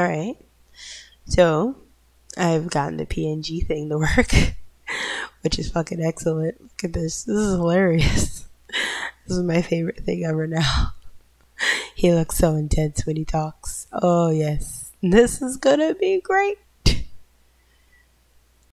All right. So I've gotten the PNG thing to work, which is fucking excellent. Look at this. This is hilarious. This is my favorite thing ever now. He looks so intense when he talks. Oh, yes. This is gonna be great.